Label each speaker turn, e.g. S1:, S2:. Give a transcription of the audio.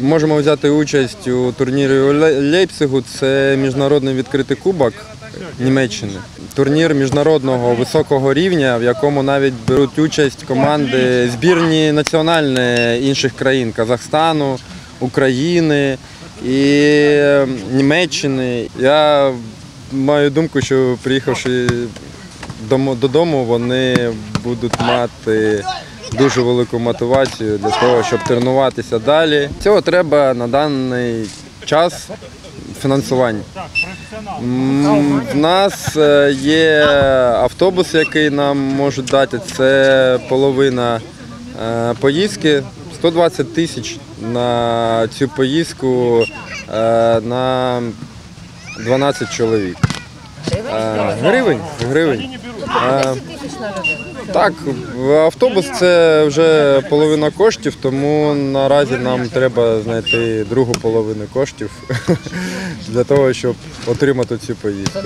S1: можемо взяти участь у турнірі у Лейпцигу. Це міжнародний відкритий кубок Німеччини. Турнір міжнародного високого рівня, в якому навіть беруть участь команди збірні національні інших країн Казахстану, України і е, Німеччини. Я маю думку, що приїхавши додому, вони будуть мати дуже велику мотивацію для того, щоб тренуватися далі. Цього треба на даний час фінансування. В нас е, є автобус, який нам можуть дати. Це половина е, поїздки. 120 тисяч на цю поїздку е, на 12 чоловік. Гривень, гривень. Е, Так, автобус це вже половина коштів, тому наразі нам треба знайти другу половину коштів для того, щоб отримати цю поїздку.